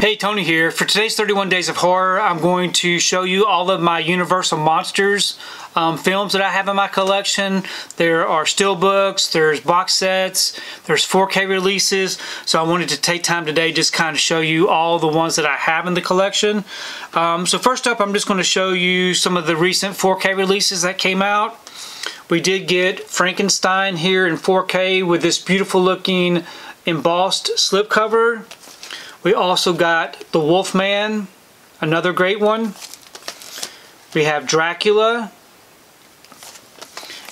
Hey, Tony here. For today's 31 Days of Horror, I'm going to show you all of my Universal Monsters um, films that I have in my collection. There are steelbooks, there's box sets, there's 4K releases. So I wanted to take time today just kind of show you all the ones that I have in the collection. Um, so first up, I'm just going to show you some of the recent 4K releases that came out. We did get Frankenstein here in 4K with this beautiful looking embossed slipcover. We also got The Wolfman, another great one. We have Dracula.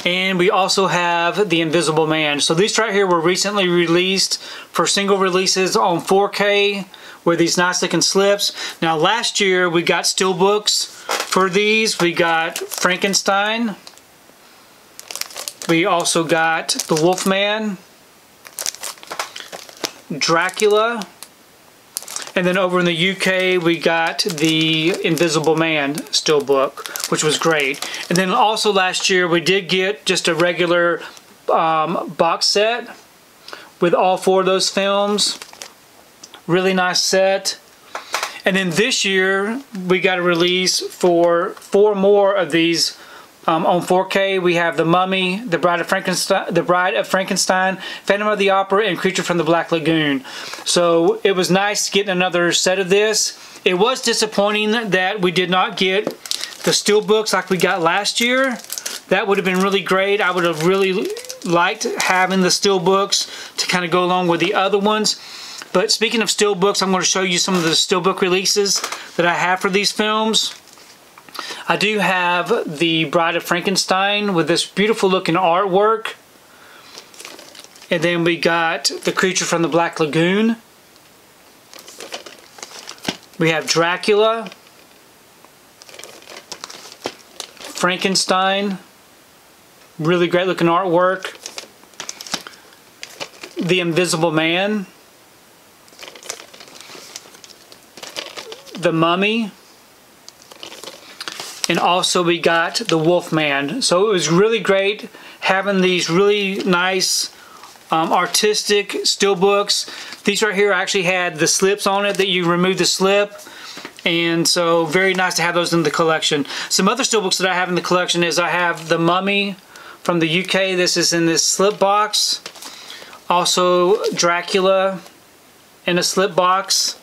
And we also have The Invisible Man. So these right here were recently released for single releases on 4K with these nice looking slips. Now last year we got steelbooks for these. We got Frankenstein. We also got The Wolfman, Dracula, and then over in the UK we got the Invisible Man steelbook, which was great. And then also last year we did get just a regular um, box set with all four of those films. Really nice set. And then this year we got a release for four more of these um, on 4K, we have The Mummy, The Bride of Frankenstein, The Bride of Frankenstein, Phantom of the Opera, and Creature from the Black Lagoon. So it was nice getting another set of this. It was disappointing that we did not get the steel books like we got last year. That would have been really great. I would have really liked having the steel books to kind of go along with the other ones. But speaking of steel books, I'm going to show you some of the steel book releases that I have for these films. I do have the Bride of Frankenstein with this beautiful looking artwork. And then we got the creature from the Black Lagoon. We have Dracula. Frankenstein. Really great looking artwork. The Invisible Man. The Mummy and also we got the Wolfman. So it was really great having these really nice um, artistic steelbooks. These right here actually had the slips on it that you remove the slip and so very nice to have those in the collection. Some other steelbooks that I have in the collection is I have The Mummy from the UK. This is in this slip box. Also Dracula in a slip box.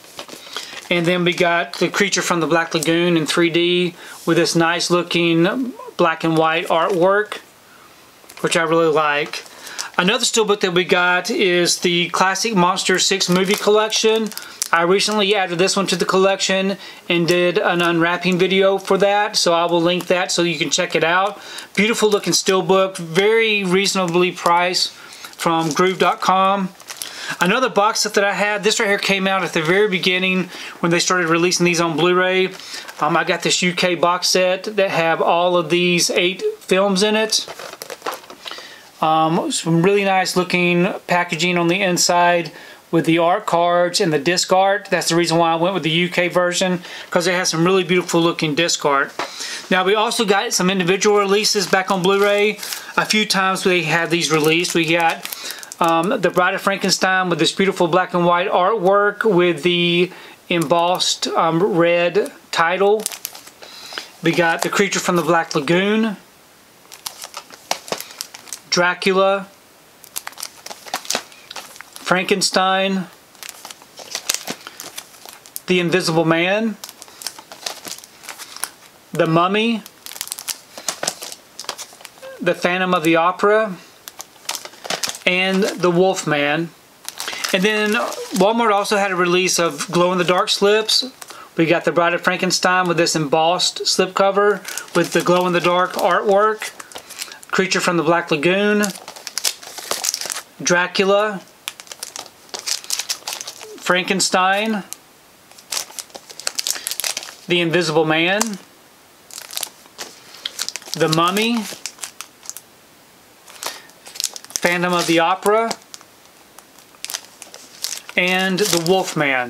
And then we got the creature from the Black Lagoon in 3D with this nice looking black and white artwork, which I really like. Another steelbook that we got is the Classic Monster 6 movie collection. I recently added this one to the collection and did an unwrapping video for that, so I will link that so you can check it out. Beautiful looking steelbook, very reasonably priced from groove.com. Another box set that I had, this right here came out at the very beginning when they started releasing these on Blu-ray. Um, I got this UK box set that have all of these eight films in it. Um, some really nice looking packaging on the inside with the art cards and the disc art. That's the reason why I went with the UK version because it has some really beautiful looking disc art. Now we also got some individual releases back on Blu-ray. A few times we had these released. We got um, the Bride of Frankenstein with this beautiful black and white artwork with the embossed um, red title. We got The Creature from the Black Lagoon, Dracula, Frankenstein, The Invisible Man, The Mummy, The Phantom of the Opera, and The Wolfman. And then Walmart also had a release of glow-in-the-dark slips. We got the Bride of Frankenstein with this embossed slipcover with the glow-in-the-dark artwork. Creature from the Black Lagoon. Dracula. Frankenstein. The Invisible Man. The Mummy. Phantom of the Opera, and The Wolfman.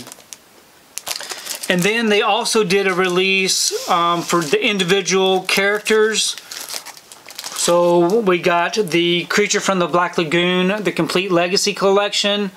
And then they also did a release um, for the individual characters. So we got the Creature from the Black Lagoon, the Complete Legacy Collection,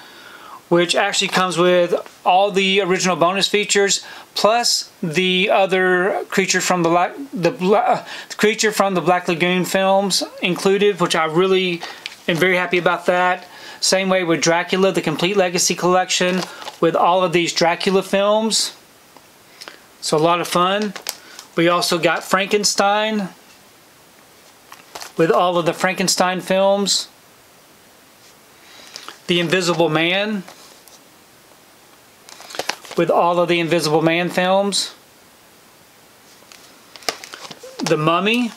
which actually comes with all the original bonus features plus the other creature from the the uh, creature from the Black Lagoon films included, which I really am very happy about that. Same way with Dracula, the Complete Legacy Collection, with all of these Dracula films. So a lot of fun. We also got Frankenstein with all of the Frankenstein films. The Invisible Man with all of the Invisible Man films. The Mummy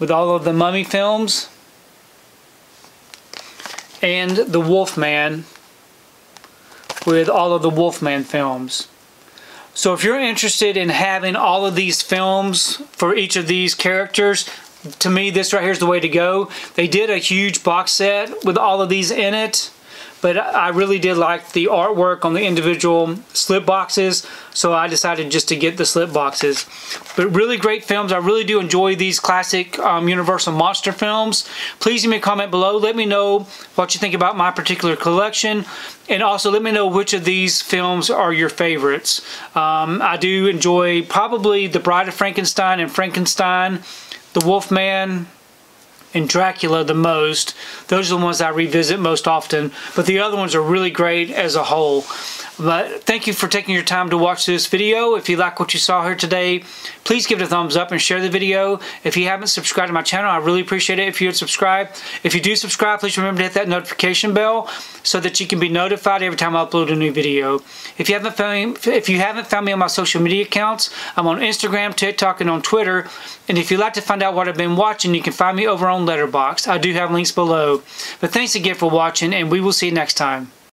with all of the Mummy films. And The Wolfman with all of the Wolfman films. So if you're interested in having all of these films for each of these characters, to me this right here is the way to go. They did a huge box set with all of these in it but I really did like the artwork on the individual slip boxes so I decided just to get the slip boxes. But really great films. I really do enjoy these classic um, Universal monster films. Please leave me a comment below. Let me know what you think about my particular collection. And also let me know which of these films are your favorites. Um, I do enjoy probably The Bride of Frankenstein and Frankenstein The Wolfman and Dracula the most. Those are the ones I revisit most often, but the other ones are really great as a whole. But thank you for taking your time to watch this video. If you like what you saw here today, please give it a thumbs up and share the video. If you haven't subscribed to my channel, I really appreciate it if you would subscribe. If you do subscribe, please remember to hit that notification bell so that you can be notified every time I upload a new video. If you haven't found me, if you haven't found me on my social media accounts, I'm on Instagram, TikTok, and on Twitter. And if you'd like to find out what I've been watching, you can find me over on Letterboxd. I do have links below. But thanks again for watching, and we will see you next time.